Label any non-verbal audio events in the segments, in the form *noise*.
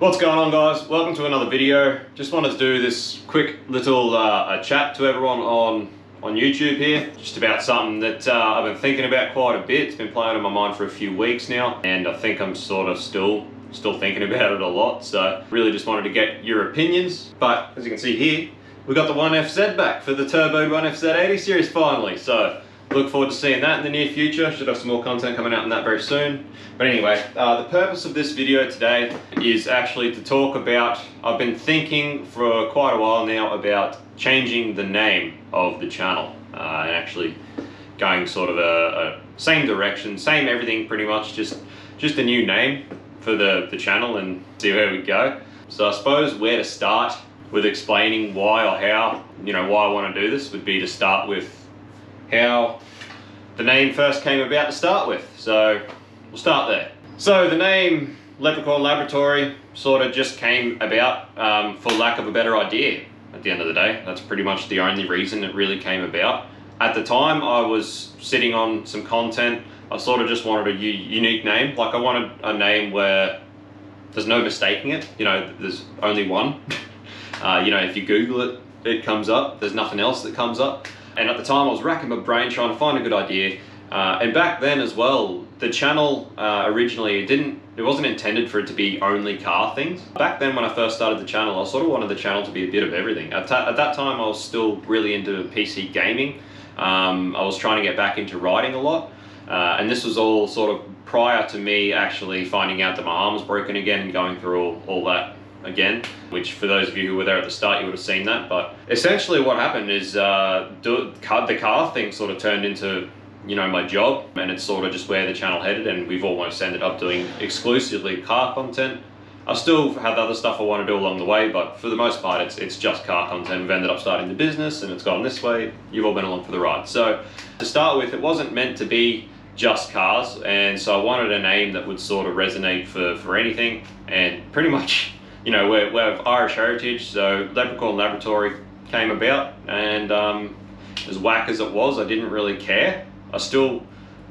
What's going on guys? Welcome to another video. Just wanted to do this quick little uh, chat to everyone on, on YouTube here. Just about something that uh, I've been thinking about quite a bit. It's been playing on my mind for a few weeks now and I think I'm sort of still still thinking about it a lot. So really just wanted to get your opinions. But as you can see here, we got the 1FZ back for the Turbo 1FZ80 series finally. So look forward to seeing that in the near future. Should have some more content coming out on that very soon. But anyway, uh, the purpose of this video today is actually to talk about, I've been thinking for quite a while now about changing the name of the channel uh, and actually going sort of a, a, same direction, same everything pretty much, just just a new name for the, the channel and see where we go. So I suppose where to start with explaining why or how, you know, why I want to do this would be to start with how the name first came about to start with. So we'll start there. So the name Leprechaun Laboratory sort of just came about um, for lack of a better idea at the end of the day. That's pretty much the only reason it really came about. At the time I was sitting on some content, I sort of just wanted a unique name. Like I wanted a name where there's no mistaking it. You know, there's only one. *laughs* uh, you know, if you Google it, it comes up. There's nothing else that comes up. And at the time I was racking my brain trying to find a good idea. Uh, and back then as well, the channel uh, originally didn't, it wasn't intended for it to be only car things. Back then when I first started the channel, I sort of wanted the channel to be a bit of everything. At, at that time I was still really into PC gaming. Um, I was trying to get back into writing a lot. Uh, and this was all sort of prior to me actually finding out that my arm was broken again and going through all, all that again, which for those of you who were there at the start, you would have seen that. But essentially what happened is uh, the car thing sort of turned into, you know, my job and it's sort of just where the channel headed and we've almost ended up doing exclusively car content. I still have other stuff I want to do along the way, but for the most part, it's, it's just car content. We've ended up starting the business and it's gone this way. You've all been along for the ride. So to start with, it wasn't meant to be just cars. And so I wanted a name that would sort of resonate for, for anything. And pretty much you know, we're, we're of Irish heritage, so Leprechaun Laboratory came about, and um, as whack as it was, I didn't really care. I still,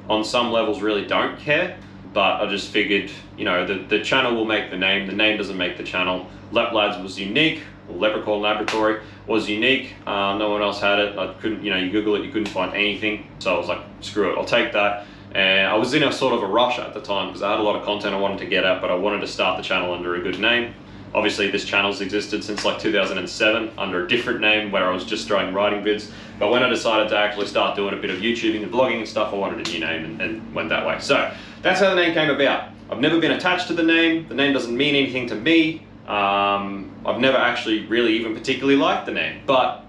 on some levels, really don't care, but I just figured, you know, the, the channel will make the name, the name doesn't make the channel. Lep Lads was unique, Leprechaun Laboratory was unique, uh, no one else had it. I couldn't, you know, you Google it, you couldn't find anything, so I was like, screw it, I'll take that. And I was in a sort of a rush at the time because I had a lot of content I wanted to get at, but I wanted to start the channel under a good name. Obviously, this channel's existed since like 2007 under a different name where I was just throwing writing vids. But when I decided to actually start doing a bit of YouTubing and vlogging and stuff, I wanted a new name and, and went that way. So that's how the name came about. I've never been attached to the name. The name doesn't mean anything to me. Um, I've never actually really even particularly liked the name, but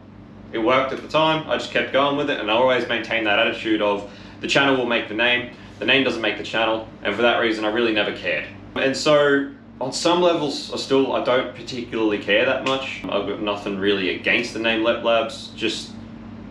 it worked at the time. I just kept going with it and I always maintained that attitude of the channel will make the name, the name doesn't make the channel, and for that reason I really never cared. And so on some levels, I still I don't particularly care that much. I've got nothing really against the name Lep Labs. Just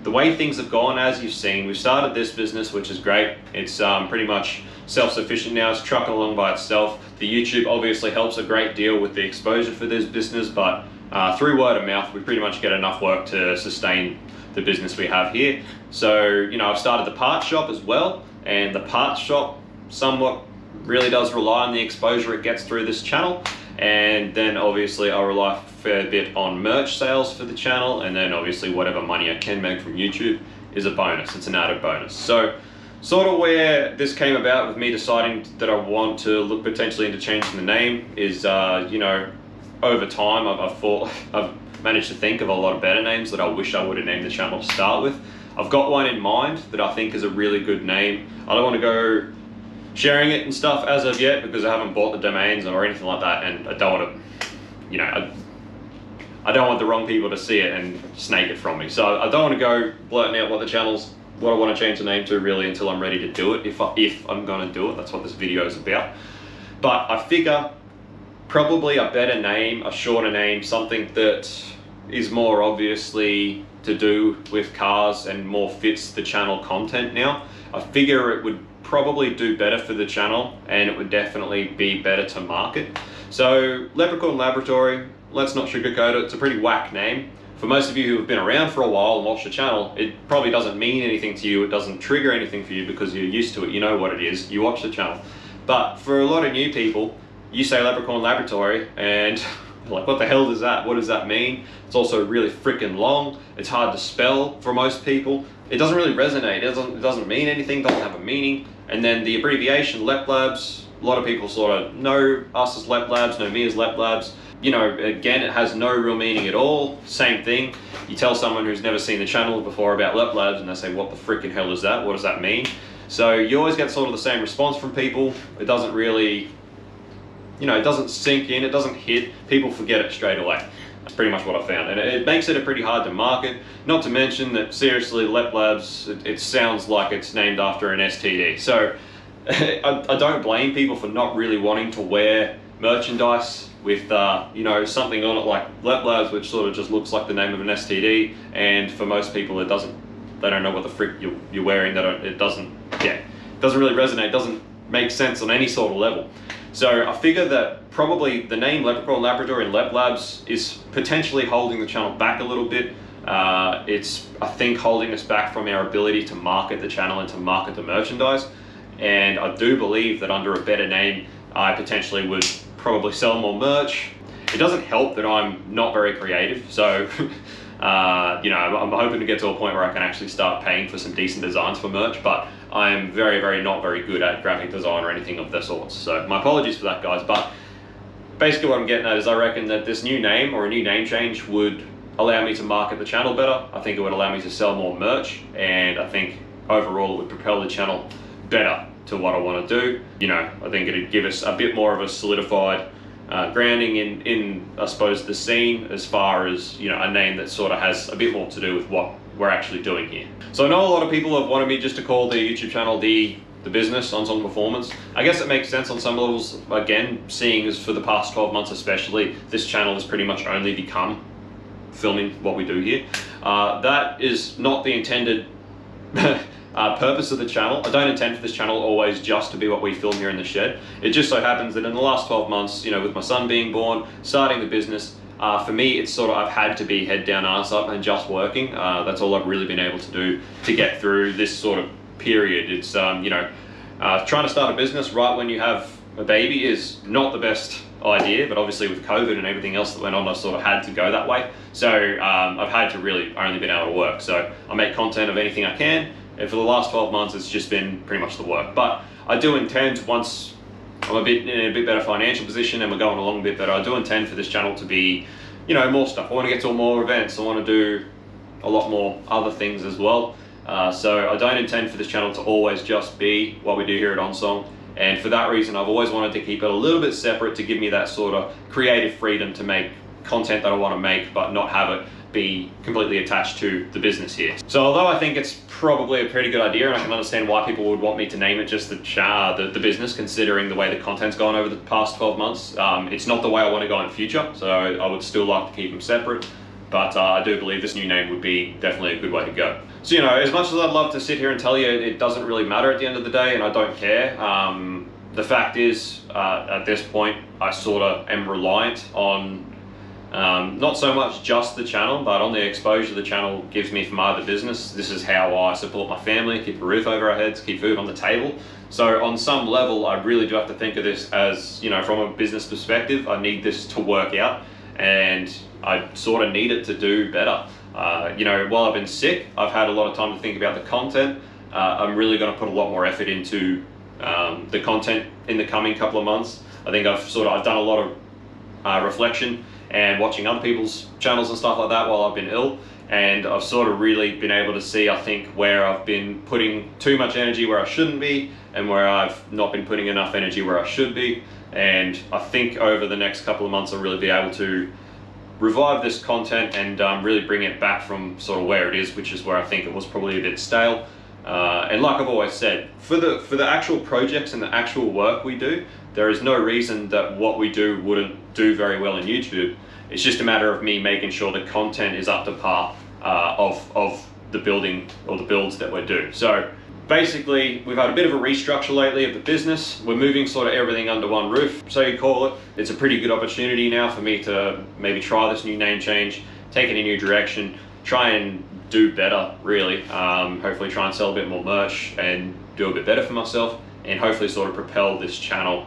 the way things have gone, as you've seen, we've started this business, which is great. It's um, pretty much self-sufficient now. It's trucking along by itself. The YouTube obviously helps a great deal with the exposure for this business, but uh, through word of mouth, we pretty much get enough work to sustain the business we have here. So, you know, I've started the parts shop as well, and the parts shop somewhat really does rely on the exposure it gets through this channel. And then obviously I rely a fair bit on merch sales for the channel. And then obviously whatever money I can make from YouTube is a bonus. It's an added bonus. So sort of where this came about with me deciding that I want to look potentially into changing the name is, uh, you know, over time I've, I've, thought, *laughs* I've managed to think of a lot of better names that I wish I would have named the channel to start with. I've got one in mind that I think is a really good name. I don't want to go sharing it and stuff as of yet because I haven't bought the domains or anything like that and I don't want to, you know, I, I don't want the wrong people to see it and snake it from me. So I don't want to go blurting out what the channel's, what I want to change the name to really until I'm ready to do it, if, I, if I'm going to do it. That's what this video is about. But I figure probably a better name, a shorter name, something that is more obviously to do with cars and more fits the channel content now. I figure it would probably do better for the channel and it would definitely be better to market. So Leprechaun Laboratory, let's not sugarcoat it, it's a pretty whack name. For most of you who have been around for a while and watched the channel, it probably doesn't mean anything to you, it doesn't trigger anything for you because you're used to it, you know what it is, you watch the channel. But for a lot of new people, you say Leprechaun Laboratory, and *laughs* like, what the hell does that? What does that mean? It's also really freaking long. It's hard to spell for most people. It doesn't really resonate. It doesn't, it doesn't mean anything, doesn't have a meaning. And then the abbreviation Lep Labs, a lot of people sort of know us as Lep Labs, know me as Lep Labs. You know, again, it has no real meaning at all. Same thing. You tell someone who's never seen the channel before about Lep Labs and they say, what the freaking hell is that? What does that mean? So you always get sort of the same response from people. It doesn't really, you know, it doesn't sink in, it doesn't hit. People forget it straight away. That's pretty much what I found. And it makes it a pretty hard to market. Not to mention that seriously, Lep Labs, it, it sounds like it's named after an STD. So *laughs* I, I, don't blame people for not really wanting to wear merchandise with uh, you know something on it like Lep Labs, which sort of just looks like the name of an STD. And for most people, it doesn't. They don't know what the frick you're, you're wearing. That it doesn't. Yeah, doesn't really resonate. Doesn't make sense on any sort of level. So I figure that probably the name Leprechaun Laboratory in Lep Labs is potentially holding the channel back a little bit. Uh, it's, I think, holding us back from our ability to market the channel and to market the merchandise. And I do believe that under a better name, I potentially would probably sell more merch. It doesn't help that I'm not very creative. So, *laughs* uh, you know, I'm hoping to get to a point where I can actually start paying for some decent designs for merch, but I'm very, very not very good at graphic design or anything of the sorts. So my apologies for that, guys. But basically what I'm getting at is I reckon that this new name or a new name change would allow me to market the channel better. I think it would allow me to sell more merch and I think overall it would propel the channel better to what I want to do. You know, I think it'd give us a bit more of a solidified uh, grounding in, in, I suppose, the scene as far as, you know, a name that sort of has a bit more to do with what we're actually doing here. So I know a lot of people have wanted me just to call the YouTube channel the the business OnSong Performance. I guess it makes sense on some levels, again, seeing as for the past 12 months especially, this channel has pretty much only become filming what we do here. Uh, that is not the intended *laughs* uh, purpose of the channel. I don't intend for this channel always just to be what we film here in the shed. It just so happens that in the last 12 months, you know, with my son being born, starting the business, uh, for me, it's sort of, I've had to be head down, ass up and just working. Uh, that's all I've really been able to do to get through this sort of period. It's, um, you know, uh, trying to start a business right when you have a baby is not the best idea, but obviously with COVID and everything else that went on, I sort of had to go that way. So um, I've had to really only been able to work. So I make content of anything I can, and for the last 12 months, it's just been pretty much the work. But I do intend once I'm a bit in a bit better financial position and we're going along a bit better, I do intend for this channel to be, you know, more stuff. I want to get to more events. I want to do a lot more other things as well. Uh, so I don't intend for this channel to always just be what we do here at OnSong. And for that reason, I've always wanted to keep it a little bit separate to give me that sort of creative freedom to make content that I want to make, but not have it be completely attached to the business here. So although I think it's probably a pretty good idea and I can understand why people would want me to name it just the, char, the, the, business considering the way the content's gone over the past 12 months, um, it's not the way I want to go in future. So I would still like to keep them separate. But uh, I do believe this new name would be definitely a good way to go. So, you know, as much as I'd love to sit here and tell you it doesn't really matter at the end of the day and I don't care, um, the fact is, uh, at this point, I sort of am reliant on um, not so much just the channel, but on the exposure the channel gives me from other business. This is how I support my family, keep a roof over our heads, keep food on the table. So on some level, I really do have to think of this as, you know, from a business perspective, I need this to work out and I sort of need it to do better. Uh, you know, while I've been sick, I've had a lot of time to think about the content. Uh, I'm really going to put a lot more effort into um, the content in the coming couple of months. I think I've sort of I've done a lot of uh, reflection and watching other people's channels and stuff like that while I've been ill. And I've sort of really been able to see, I think, where I've been putting too much energy where I shouldn't be and where I've not been putting enough energy where I should be. And I think over the next couple of months, I'll really be able to revive this content and um, really bring it back from sort of where it is, which is where I think it was probably a bit stale. Uh, and like I've always said, for the for the actual projects and the actual work we do, there is no reason that what we do wouldn't do very well in YouTube. It's just a matter of me making sure the content is up to par uh, of of the building or the builds that we do. So basically, we've had a bit of a restructure lately of the business. We're moving sort of everything under one roof, so you call it. It's a pretty good opportunity now for me to maybe try this new name change, take it in a new direction, try and do better, really. Um, hopefully try and sell a bit more merch and do a bit better for myself and hopefully sort of propel this channel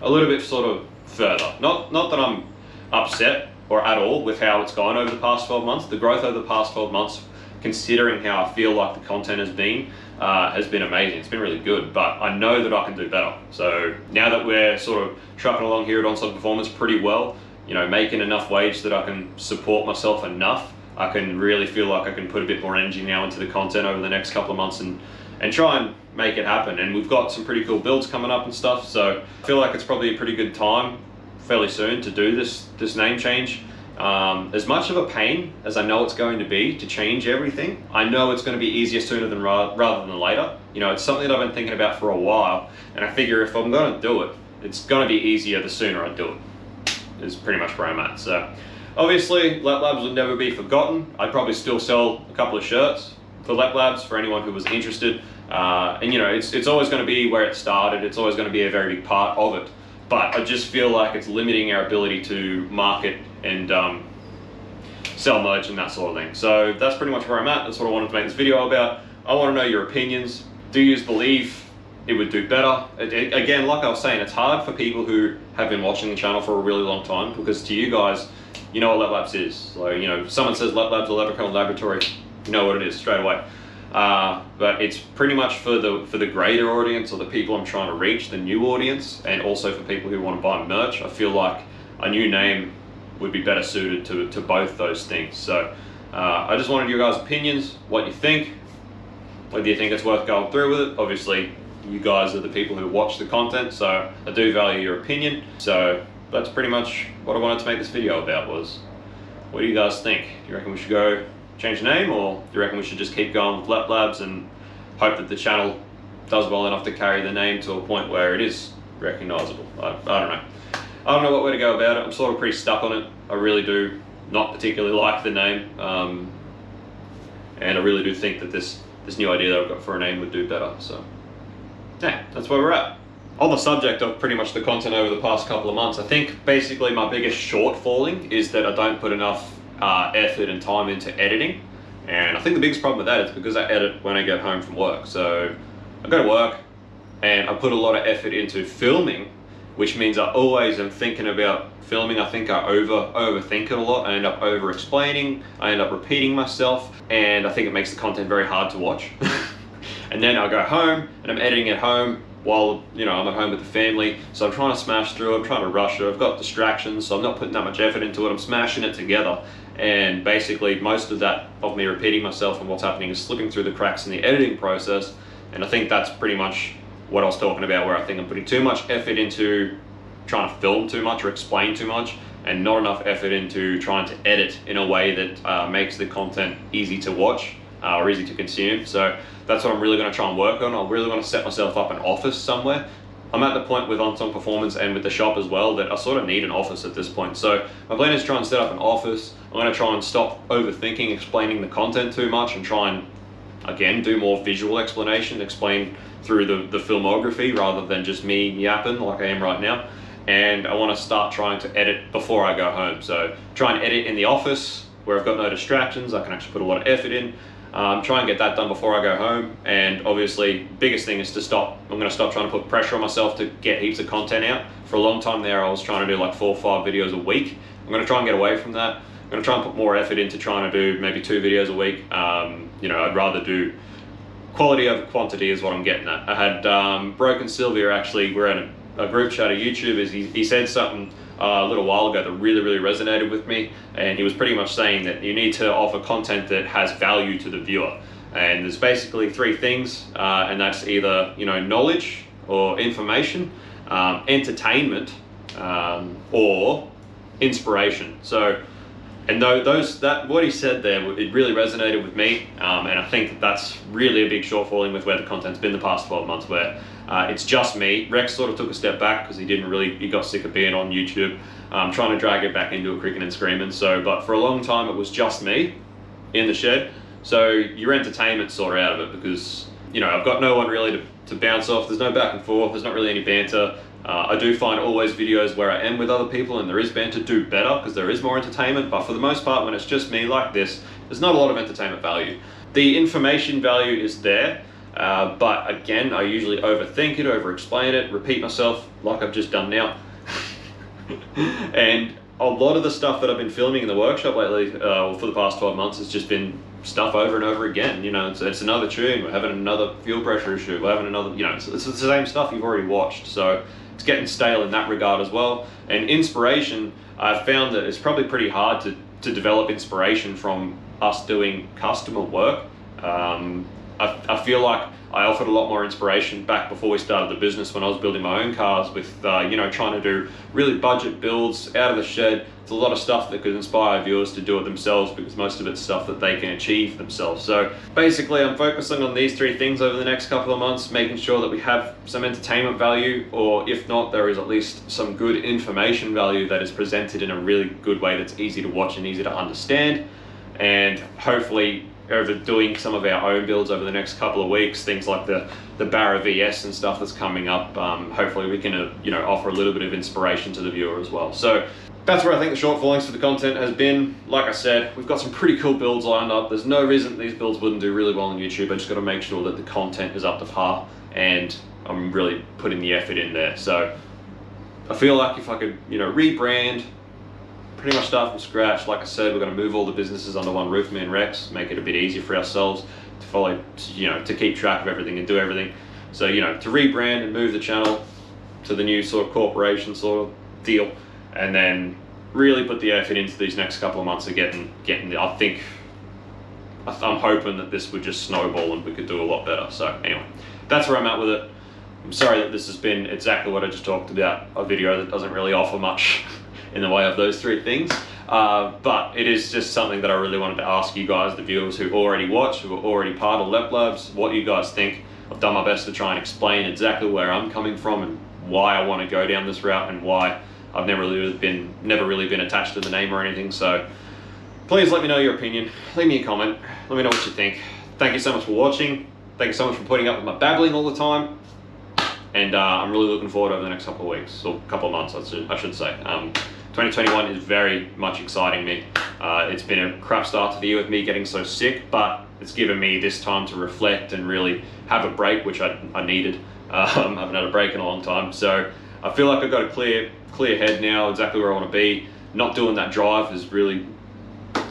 a little bit sort of further. Not not that I'm upset or at all with how it's gone over the past 12 months. The growth over the past 12 months, considering how I feel like the content has been, uh, has been amazing. It's been really good, but I know that I can do better. So now that we're sort of trucking along here at OnSong Performance pretty well, you know, making enough wage that I can support myself enough, I can really feel like I can put a bit more energy now into the content over the next couple of months and and try and make it happen. And we've got some pretty cool builds coming up and stuff. So I feel like it's probably a pretty good time fairly soon to do this this name change. Um, as much of a pain as I know it's going to be to change everything, I know it's going to be easier sooner than ra- rather than later. You know, it's something that I've been thinking about for a while, and I figure if I'm going to do it, it's going to be easier the sooner I do it. Is pretty much where I'm at. So, obviously, Lep Labs will never be forgotten. I'd probably still sell a couple of shirts for Lep Labs for anyone who was interested. Uh, and you know, it's it's always going to be where it started. It's always going to be a very big part of it but I just feel like it's limiting our ability to market and um, sell merch and that sort of thing. So that's pretty much where I'm at. That's what I wanted to make this video about. I want to know your opinions. Do you believe it would do better? It, it, again, like I was saying, it's hard for people who have been watching the channel for a really long time because to you guys, you know what Lep Labs is. So, you know, someone says Lep Labs or Leprechaun Laboratory, you know what it is straight away. Uh, but it's pretty much for the for the greater audience or the people I'm trying to reach, the new audience, and also for people who want to buy merch. I feel like a new name would be better suited to, to both those things. So uh, I just wanted your guys' opinions, what you think, whether you think it's worth going through with it. Obviously, you guys are the people who watch the content, so I do value your opinion. So that's pretty much what I wanted to make this video about was, what do you guys think? Do you reckon we should go change the name, or do you reckon we should just keep going with Lep Labs and hope that the channel does well enough to carry the name to a point where it is recognizable? I, I don't know. I don't know what way to go about it. I'm sort of pretty stuck on it. I really do not particularly like the name, um, and I really do think that this this new idea that I've got for a name would do better. So, yeah, that's where we're at. On the subject of pretty much the content over the past couple of months, I think basically my biggest shortfalling is that I don't put enough uh, effort and time into editing. And I think the biggest problem with that is because I edit when I get home from work. So I go to work and I put a lot of effort into filming, which means I always am thinking about filming. I think I over overthink it a lot. I end up over explaining. I end up repeating myself, and I think it makes the content very hard to watch. *laughs* and then I go home and I'm editing at home while you know I'm at home with the family. So I'm trying to smash through. I'm trying to rush it. I've got distractions, so I'm not putting that much effort into it. I'm smashing it together, and basically most of that of me repeating myself and what's happening is slipping through the cracks in the editing process. And I think that's pretty much what I was talking about, where I think I'm putting too much effort into trying to film too much or explain too much, and not enough effort into trying to edit in a way that uh, makes the content easy to watch uh, or easy to consume. So that's what I'm really going to try and work on. I really want to set myself up an office somewhere. I'm at the point with OnSong Performance and with the shop as well that I sort of need an office at this point. So my plan is to try and set up an office. I'm going to try and stop overthinking, explaining the content too much and try and, again, do more visual explanation, explain through the, the filmography rather than just me yapping like I am right now. And I want to start trying to edit before I go home. So try and edit in the office where I've got no distractions. I can actually put a lot of effort in um, try and get that done before I go home. And obviously, biggest thing is to stop. I'm going to stop trying to put pressure on myself to get heaps of content out. For a long time there, I was trying to do like four or five videos a week. I'm going to try and get away from that. I'm going to try and put more effort into trying to do maybe two videos a week. Um, you know, I'd rather do quality over quantity is what I'm getting at. I had um, Broken Sylvia actually, we're in a, a group chat of YouTubers. He, he said something uh, a little while ago that really, really resonated with me. And he was pretty much saying that you need to offer content that has value to the viewer. And there's basically three things, uh, and that's either you know knowledge or information, um, entertainment, um, or inspiration. So, and those that what he said there, it really resonated with me, um, and I think that that's really a big shortfalling with where the content's been the past 12 months, where uh, it's just me. Rex sort of took a step back because he didn't really, he got sick of being on YouTube, um, trying to drag it back into a cricket and screaming. So, but for a long time it was just me in the shed. So your entertainment's sort of out of it because, you know, I've got no one really to, to bounce off. There's no back and forth. There's not really any banter. Uh, I do find always videos where I am with other people and there is banter to do better because there is more entertainment. But for the most part, when it's just me like this, there's not a lot of entertainment value. The information value is there. Uh, but again, I usually overthink it, over explain it, repeat myself like I've just done now. *laughs* and a lot of the stuff that I've been filming in the workshop lately, uh, for the past 12 months, has just been stuff over and over again. You know, it's, it's another tune, we're having another fuel pressure issue, we're having another, you know, it's, it's the same stuff you've already watched. So it's getting stale in that regard as well. And inspiration, I've found that it's probably pretty hard to, to develop inspiration from us doing customer work. Um, I, I feel like I offered a lot more inspiration back before we started the business when I was building my own cars with, uh, you know, trying to do really budget builds out of the shed. It's a lot of stuff that could inspire viewers to do it themselves because most of it's stuff that they can achieve themselves. So basically, I'm focusing on these three things over the next couple of months, making sure that we have some entertainment value, or if not, there is at least some good information value that is presented in a really good way that's easy to watch and easy to understand. And hopefully, over doing some of our own builds over the next couple of weeks, things like the the Barra VS and stuff that's coming up. Um, hopefully, we can uh, you know offer a little bit of inspiration to the viewer as well. So that's where I think the shortfallings for the content has been. Like I said, we've got some pretty cool builds lined up. There's no reason these builds wouldn't do really well on YouTube. I just got to make sure that the content is up to par and I'm really putting the effort in there. So I feel like if I could you know rebrand pretty much start from scratch. Like I said, we're going to move all the businesses under one roof, me and Rex, make it a bit easier for ourselves to follow, you know, to keep track of everything and do everything. So, you know, to rebrand and move the channel to the new sort of corporation sort of deal, and then really put the effort into these next couple of months of getting, getting. I think, I'm hoping that this would just snowball and we could do a lot better. So anyway, that's where I'm at with it. I'm sorry that this has been exactly what I just talked about, a video that doesn't really offer much *laughs* in the way of those three things. Uh, but it is just something that I really wanted to ask you guys, the viewers who already watch, who are already part of Lep Labs, what you guys think. I've done my best to try and explain exactly where I'm coming from and why I want to go down this route and why I've never really been never really been attached to the name or anything. So please let me know your opinion. Leave me a comment. Let me know what you think. Thank you so much for watching. Thank you so much for putting up with my babbling all the time. And uh, I'm really looking forward over the next couple of weeks, or couple of months, I should, say. Um, 2021 is very much exciting me. Uh, it's been a crap start to the year with me getting so sick, but it's given me this time to reflect and really have a break, which I, I needed. *laughs* Um, I haven't had a break in a long time. So I feel like I've got a clear, clear head now, exactly where I want to be. Not doing that drive has really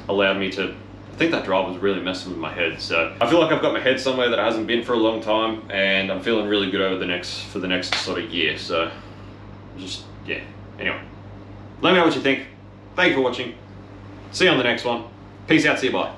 allowed me to I think that drive was really messing with my head. So I feel like I've got my head somewhere that hasn't been for a long time and I'm feeling really good over the next for the next sort of year. So just yeah. Anyway. Let me know what you think. Thank you for watching. See you on the next one. Peace out. See you. Bye.